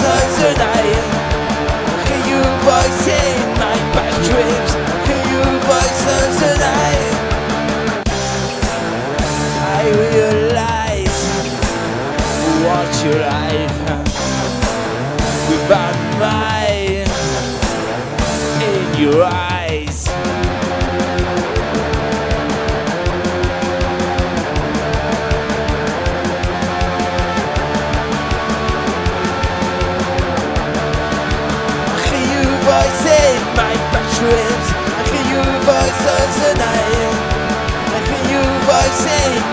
Hear Hear I realize What your life Without mine In your eyes.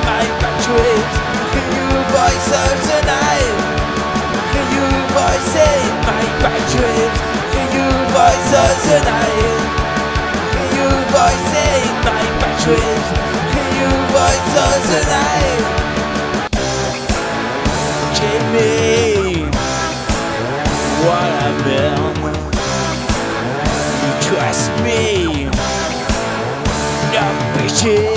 My graduate Can you voice out tonight? Can you voice in my graduate Can you voice out tonight? Can you voice in my graduate Can you voice out tonight? Jamie What I've been. You trust me Not bitches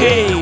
Bitchy.